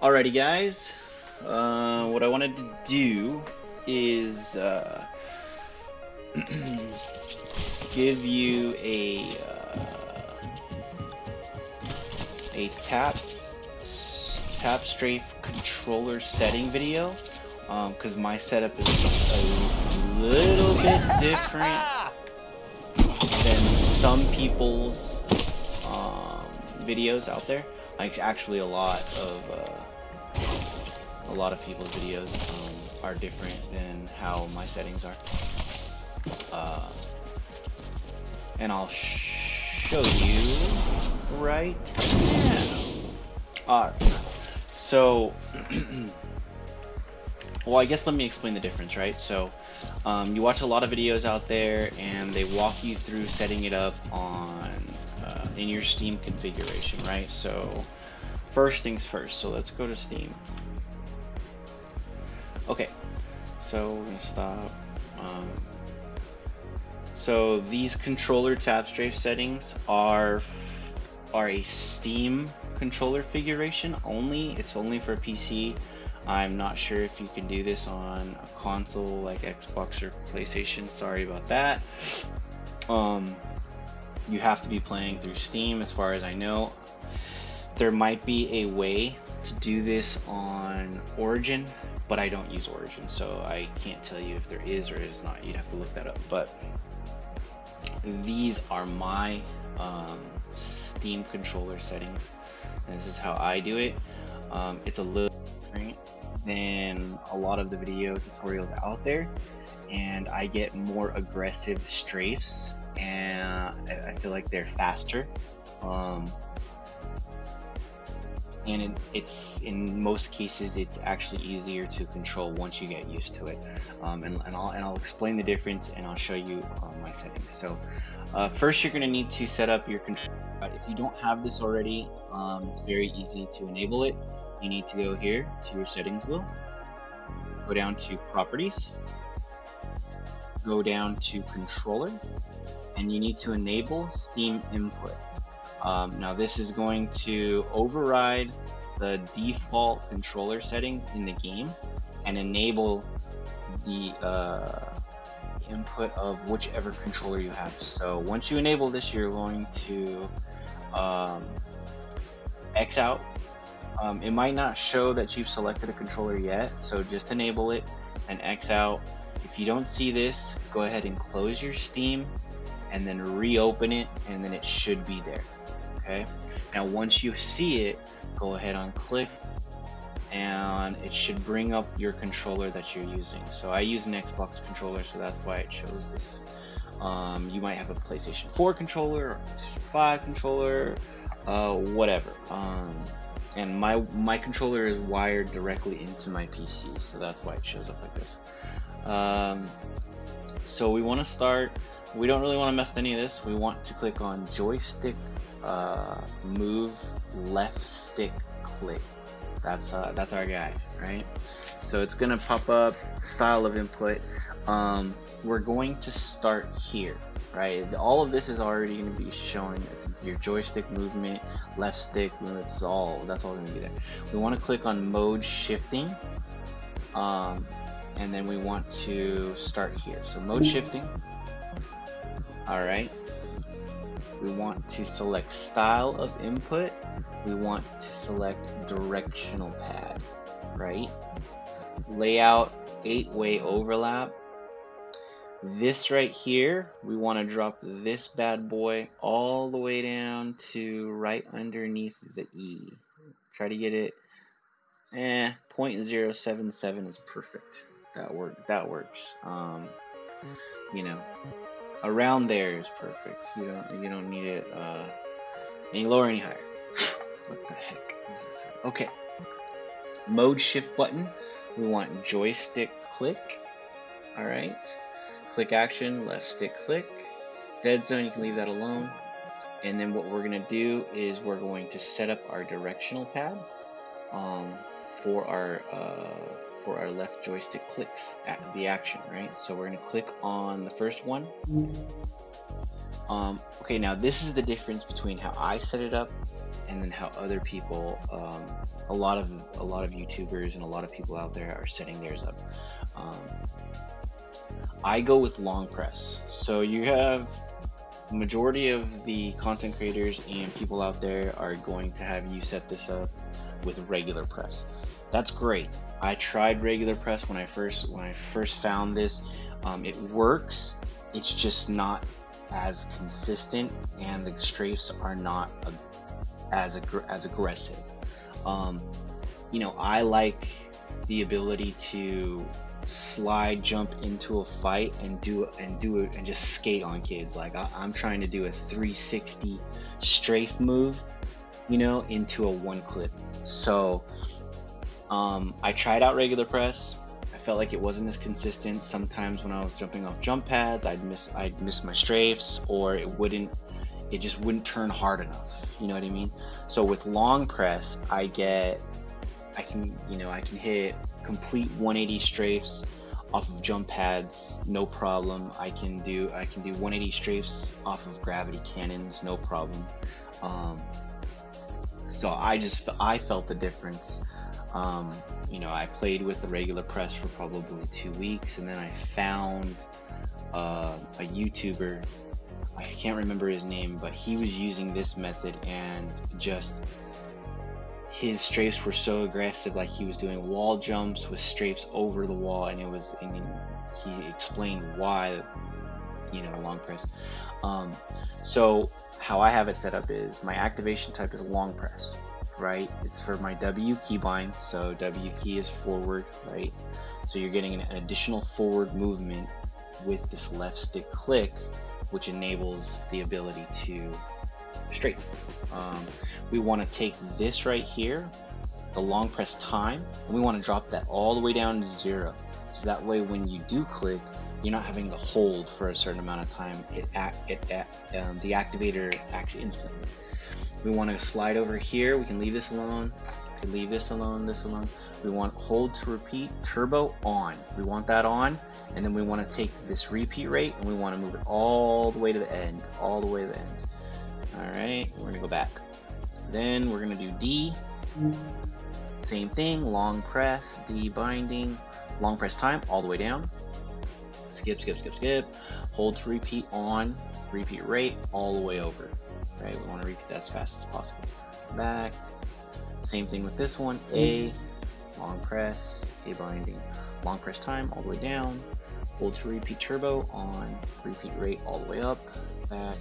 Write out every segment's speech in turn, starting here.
Alrighty, guys. Uh, what I wanted to do is uh, give you a uh, a tap tap strafe controller setting video because um, my setup is a little bit different than some people's um, videos out there. Like actually, a lot of uh, a lot of people's videos um, are different than how my settings are. Uh, and I'll show you right now. Alright, so, well, I guess let me explain the difference, right? So, um, you watch a lot of videos out there, and they walk you through setting it up on uh, in your Steam configuration, right? So, first things first. So let's go to Steam. Okay, so we're gonna stop. Um, so these controller tap strafe settings are are a Steam controller configuration only. It's only for PC. I'm not sure if you can do this on a console like Xbox or PlayStation. Sorry about that. Um, you have to be playing through Steam, as far as I know. There might be a way to do this on Origin, but I don't use Origin, so I can't tell you if there is or is not. You'd have to look that up. But these are my um, Steam controller settings. And this is how I do it. Um, it's a little different than a lot of the video tutorials out there. And I get more aggressive strafes and I feel like they're faster. Um, and it, it's in most cases it's actually easier to control once you get used to it. Um, and, and, I'll, and I'll explain the difference and I'll show you uh, my settings. So uh, first you're going to need to set up your control. If you don't have this already um, it's very easy to enable it. You need to go here to your settings wheel. Go down to properties. Go down to controller. And you need to enable steam input um, now this is going to override the default controller settings in the game and enable the uh, input of whichever controller you have. So once you enable this, you're going to um, X out. Um, it might not show that you've selected a controller yet, so just enable it and X out. If you don't see this, go ahead and close your Steam and then reopen it and then it should be there okay? Now once you see it go ahead and click and it should bring up your controller that you're using. So I use an Xbox controller so that's why it shows this. Um, you might have a PlayStation 4 controller or PlayStation 5 controller uh, whatever. Um, and my my controller is wired directly into my PC so that's why it shows up like this. Um, so we want to start we don't really want to mess with any of this. We want to click on joystick uh, move left stick click. That's uh, that's our guy, right? So it's gonna pop up style of input. Um, we're going to start here, right? All of this is already going to be showing us your joystick movement, left stick It's all that's all to be there. We want to click on mode shifting, um, and then we want to start here. So mode shifting. All right, we want to select style of input. We want to select directional pad, right? Layout, eight-way overlap. This right here, we want to drop this bad boy all the way down to right underneath the E. Try to get it, eh, 0.077 is perfect. That work, that works. Um, you know, around there is perfect. You don't you don't need it uh, any lower, any higher. what the heck? Okay. Mode shift button. We want joystick click. All right. Click action, left stick click. Dead zone, you can leave that alone. And then what we're gonna do is we're going to set up our directional pad um, for our uh, our left joystick clicks at the action, right? So we're gonna click on the first one. Um, okay, now this is the difference between how I set it up and then how other people, um, a lot of a lot of YouTubers and a lot of people out there are setting theirs up. Um, I go with long press. So you have majority of the content creators and people out there are going to have you set this up with regular press. That's great. I tried regular press when I first when I first found this. Um, it works. It's just not as consistent, and the strafes are not as ag- as aggressive. Um, you know, I like the ability to slide jump into a fight and do it and do it and just skate on kids like I, am trying to do a 360 strafe move you know into a one clip so um, i tried out regular press i felt like it wasn't as consistent sometimes when i was jumping off jump pads i'd miss i'd miss my strafes or it wouldn't it just wouldn't turn hard enough you know what i mean so with long press i get i can you know i can hit complete 180 strafes off of jump pads, no problem. I can do I can do 180 strafes off of gravity cannons, no problem. Um, so I just I felt the difference. Um, you know, I played with the regular press for probably two weeks, and then I found uh, a YouTuber. I can't remember his name, but he was using this method and just his strafes were so aggressive like he was doing wall jumps with strafes over the wall and it was mean, he explained why you know long press um, so how i have it set up is my activation type is long press right it's for my w keybind so w key is forward right so you're getting an additional forward movement with this left stick click which enables the ability to straight. Um, we want to take this right here, the long press time, and we want to drop that all the way down to zero. So that way when you do click, you're not having to hold for a certain amount of time. It, act, it um, The activator acts instantly. We want to slide over here. We can leave this alone. We can leave this alone, this alone. We want hold to repeat, turbo on. We want that on. And then we want to take this repeat rate and we want to move it all the way to the end, all the way to the end. All right, we're gonna go back. Then we're gonna do D. Same thing, long press, D binding, long press time all the way down. Skip, skip, skip, skip. Hold to repeat on, repeat rate all the way over. Right, we want to repeat that as fast as possible. Back. Same thing with this one. A, long press, A binding, long press time all the way down. Hold to repeat turbo on, repeat rate all the way up, back,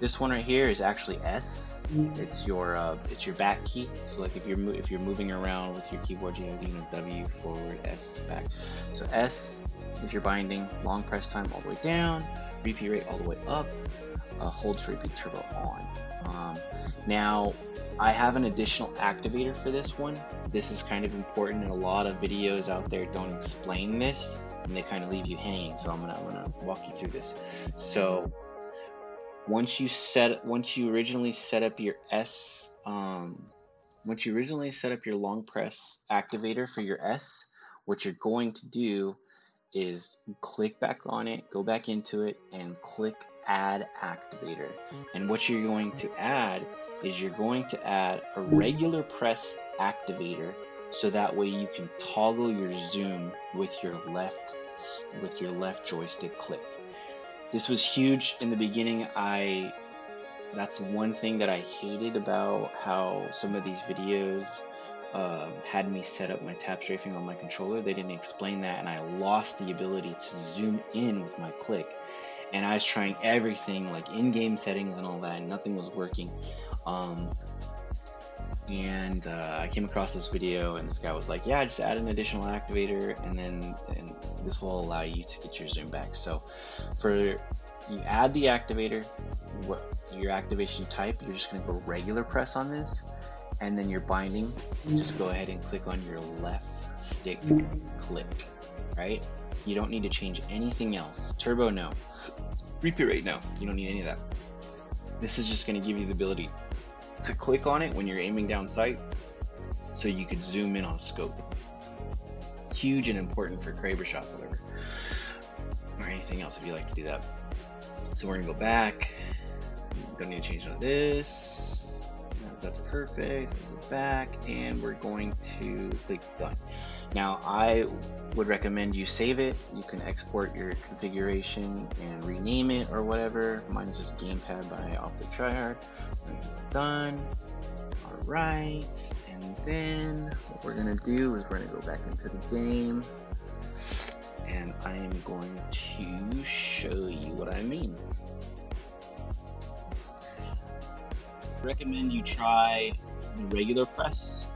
this one right here is actually S. It's your uh, it's your back key. So like if you're if you're moving around with your keyboard, you have you know W forward, S back. So S is your binding. Long press time all the way down. Repeat rate all the way up. Uh, hold repeat turbo on. Um, now I have an additional activator for this one. This is kind of important, and a lot of videos out there don't explain this, and they kind of leave you hanging. So I'm gonna I'm gonna walk you through this. So once you set once you originally set up your S um, once you originally set up your long press activator for your S, what you're going to do is click back on it, go back into it, and click add activator. And what you're going to add is you're going to add a regular press activator so that way you can toggle your zoom with your left with your left joystick click. This was huge in the beginning. I that's one thing that I hated about how some of these videos uh, had me set up my tap strafing on my controller. They didn't explain that, and I lost the ability to zoom in with my click. And I was trying everything like in-game settings and all that, and nothing was working. Um, and uh, I came across this video, and this guy was like, "Yeah, just add an additional activator, and then and this will allow you to get your zoom back." So, for you add the activator, what your activation type, you're just to go regular press on this, and then your binding, just go ahead and click on your left stick click, right? You don't need to change anything else. Turbo, no. Repeat rate, no. You don't need any of that. This is just going to give you the ability to click on it when you're aiming down sight so you could zoom in on a scope. Huge and important for Kraber shots, whatever. Or anything else if you like to do that. So we're gonna go back. Don't need to change none of this. That's perfect. Go back and we're going to click done. Now I would recommend you save it. You can export your configuration and rename it or whatever. Mine is just gamepad by Optic Tryhard. Done. All right. And then what we're gonna do is we're gonna go back into the game and I am going to show you what I mean. Recommend you try the regular press.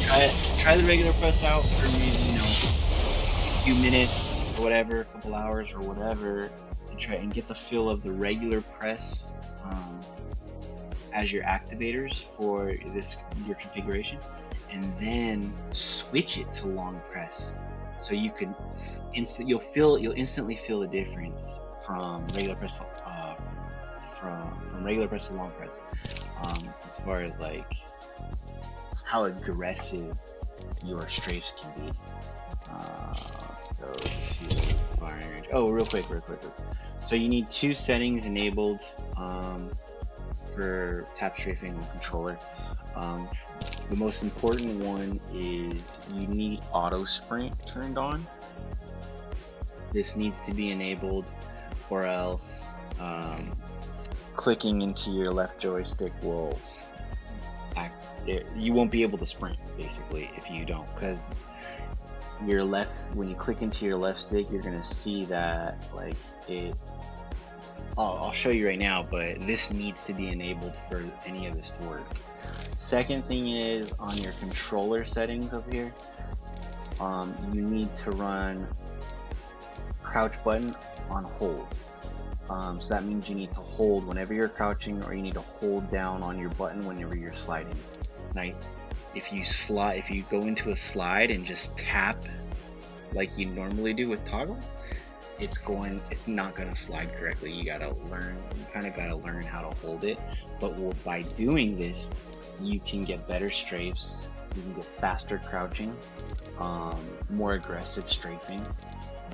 Try try the regular press out for maybe you know a few minutes or whatever, a couple hours or whatever, and try and get the feel of the regular press um, as your activators for this your configuration, and then switch it to long press, so you can instant you'll feel you'll instantly feel the difference from regular press from from regular press to long press um, as far as like how aggressive your strafes can be. Uh, let's go to firing range. Oh, real quick, real quick, real quick. So you need two settings enabled um, for tap strafing on controller. Um, the most important one is you need auto sprint turned on. This needs to be enabled or else um, clicking into your left joystick will act it, you won't be able to sprint basically if you don't because your left when you click into your left stick you're gonna see that like it I'll, I'll show you right now but this needs to be enabled for any of this to work. Second thing is on your controller settings over here um, you need to run crouch button on hold um, so that means you need to hold whenever you're crouching or you need to hold down on your button whenever you're sliding. Now, if you slide, if you go into a slide and just tap like you normally do with toggle, it's going, it's not going to slide correctly. You got to learn, you kind of got to learn how to hold it. But by doing this, you can get better strafes, you can get faster crouching, um, more aggressive strafing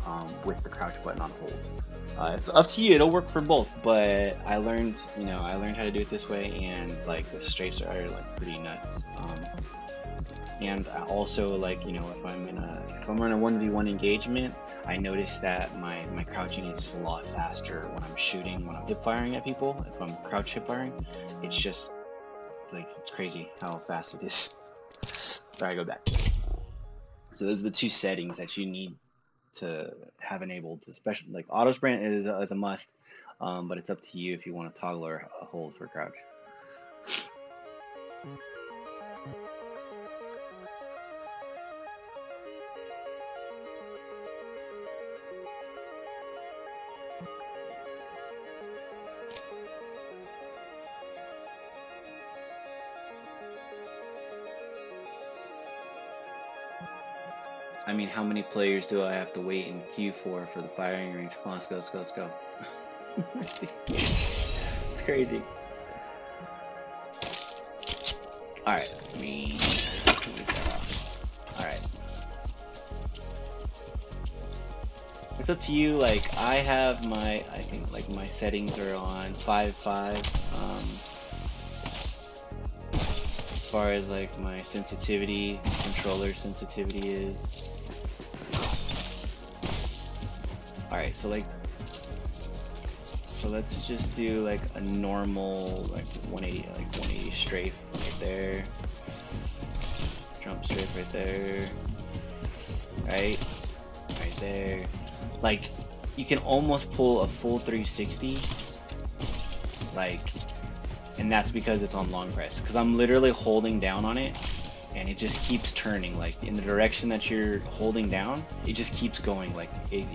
um, with the crouch button on hold. Uh, it's up to you. It'll work for both, but I learned, you know, I learned how to do it this way, and like the strafes are like pretty nuts. Um, and I also like, you know, if I'm in a if I'm in a one v one engagement, I notice that my my crouching is a lot faster when I'm shooting, when I'm hip firing at people. If I'm crouch hip firing, it's just like it's crazy how fast it is. All right, go back. So those are the two settings that you need to have enabled, especially like auto sprint is, is a must, um, but it's up to you if you want to toggle or hold for crouch. Mean, how many players do I have to wait in queue for for the firing range? Come on, let's go, let's go, let's go. it's crazy. Alright, me. Alright. It's up to you, like, I have my, I think, like, my settings are on 5-5, um, as far as, like, my sensitivity, controller sensitivity is. Alright, so like, so let's just do like a normal, like 180, like 180 strafe right there. Jump strafe right there. Right? Right there. Like, you can almost pull a full 360. Like, and that's because it's on long press. Because I'm literally holding down on it and it just keeps turning like in the direction that you're holding down it just keeps going like it,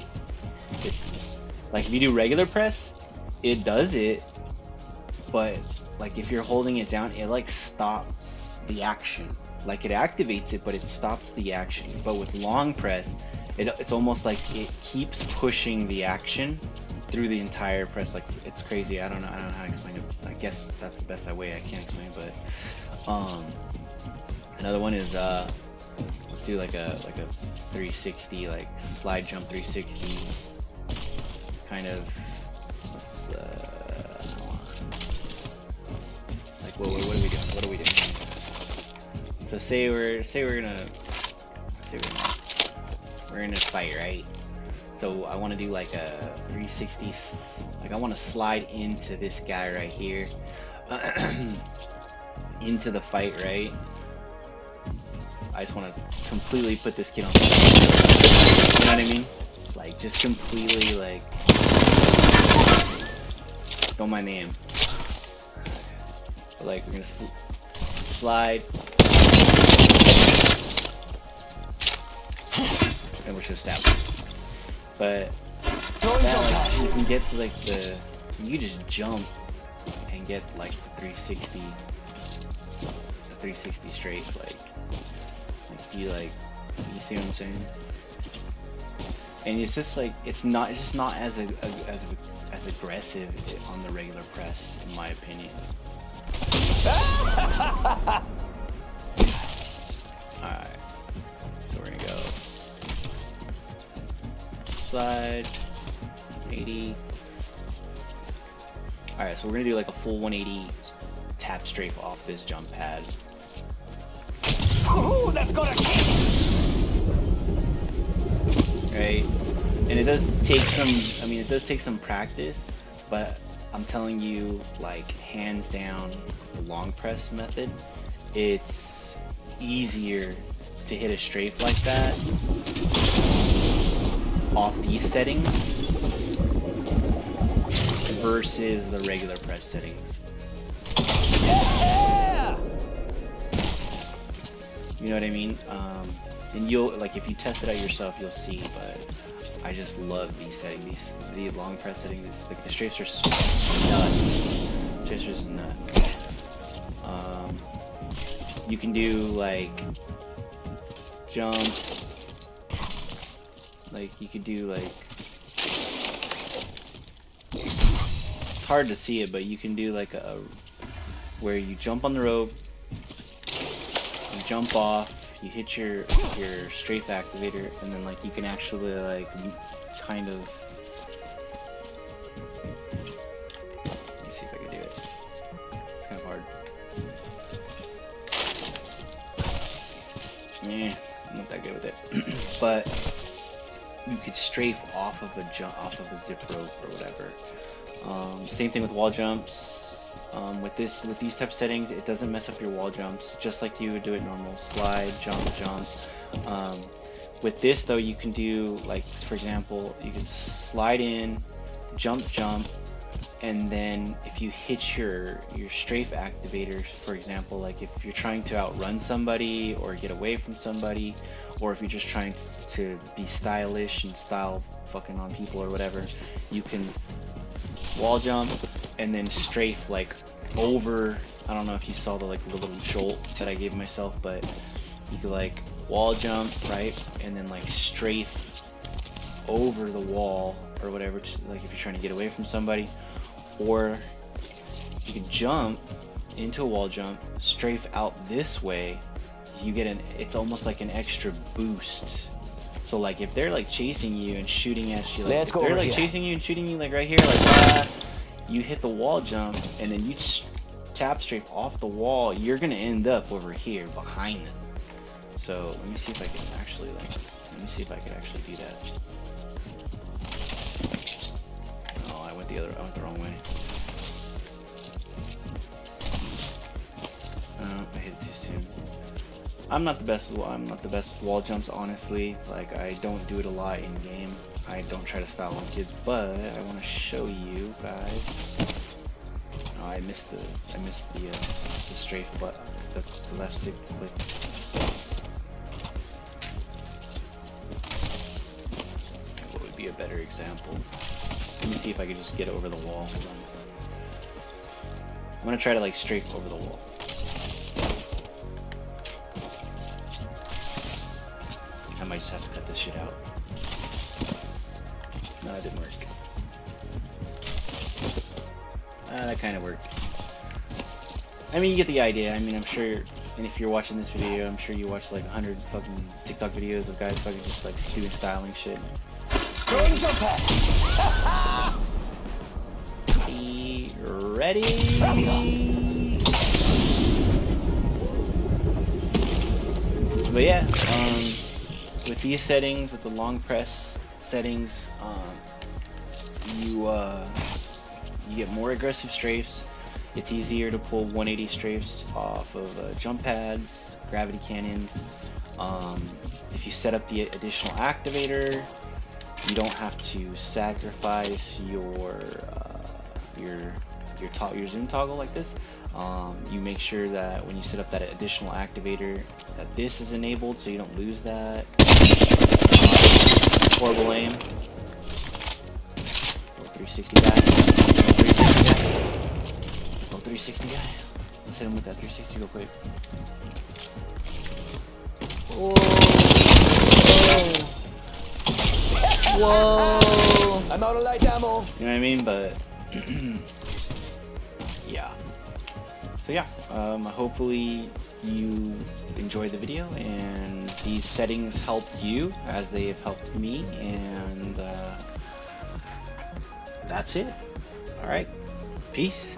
it's like if you do regular press, it does it, but like if you're holding it down, it like stops the action. Like it activates it, but it stops the action. But with long press, it, it's almost like it keeps pushing the action through the entire press. Like it's crazy. I don't know. I don't know how to explain it. I guess that's the best way I can explain it. But um, another one is uh, let's do like a like a 360 like slide jump 360 kind of let's uh, like what, what do we doing? What are we doing? So say we're say we're gonna say we're gonna, we're in a fight, right? So I want to do like a 360, like I want to slide into this guy right here, into the fight, right? I just want to completely put this kid on. You know what I mean? Like just completely like. Mind the aim. But like we're gonna sl slide. And we're just stab. But that, like, you can get to like the you just jump and get like 360 360 straight like, like you like you see what I'm saying and it's just like it's not it's just not as a, a as a, as aggressive on the regular press in my opinion. Alright so we're gonna go. Slide 80 alright so we're gonna do like a full 180 tap strafe off this jump pad. Ooh, that's gonna right? And it does take some, I mean, it does take some practice, but I'm telling you, like, hands down, the long press method, it's easier to hit a strafe like that off these settings versus the regular press settings. You know what I mean? Um, and you'll like if you test it out yourself, you'll see. But I just love these settings. These the long press settings. Like the strafes are nuts. Strafes are nuts. Um, you can do like jump. Like you could do like. It's hard to see it, but you can do like a where you jump on the rope, jump off, you hit your your strafe activator, and then like you can actually like kind of. Let me see if I can do it. It's kind of hard. Yeah, I'm not that good with it, but you could strafe off of a jump, off of a zip rope or whatever. Um, same thing with wall jumps. Um, with this, with these type of settings, it doesn't mess up your wall jumps, just like you would do it normal. Slide, jump, jump. Um, with this though, you can do like, for example, you can slide in, jump, jump, and then if you hit your your strafe activators, for example, like if you're trying to outrun somebody or get away from somebody, or if you're just trying to, to be stylish and style fucking on people or whatever, you can wall jump and then strafe like over I don't know if you saw the like little jolt that I gave myself but you could like wall jump right and then like strafe over the wall or whatever just like if you're trying to get away from somebody or you could jump into a wall jump strafe out this way you get an it's almost like an extra boost so like if they're like chasing you and shooting at you like Let's if go they're like here. chasing you and shooting you like right here like ah, you hit the wall jump and then you tap strafe off the wall, you're gonna end up over here behind them. So let me see if I can actually like, let me see if I could actually do that. Oh, I went the other, I went the wrong way. Oh, I hit it too soon. I'm not the best. I'm not the best wall jumps, honestly. Like I don't do it a lot in game. I don't try to style on kids, but I want to show you guys. Oh, I missed the. I missed the uh, the strafe button. The, the left stick click. What would be a better example? Let me see if I could just get over the wall. I'm gonna try to like strafe over the wall. I might just have to cut this shit out. No, it didn't work. Uh, that kind of worked. I mean, you get the idea. I mean, I'm sure, and if you're watching this video, I'm sure you watch like 100 fucking TikTok videos of guys fucking just like doing styling shit. Be ready. but yeah, um, with these settings, with the long press settings, um, you uh, you get more aggressive strafes. It's easier to pull 180 strafes off of uh, jump pads, gravity cannons. Um, if you set up the additional activator, you don't have to sacrifice your uh, your your, your zoom toggle like this. Um, you make sure that when you set up that additional activator that this is enabled so you don't lose that. Horrible aim. 360 guy. 360 guy. Oh, 360 guy. Let's hit him with that 360 real quick. Whoa. Whoa. I'm out of light ammo. You know what I mean? But yeah. So yeah, um, hopefully you enjoyed the video and these settings helped you as they have helped me and uh, that's it. All right. Peace.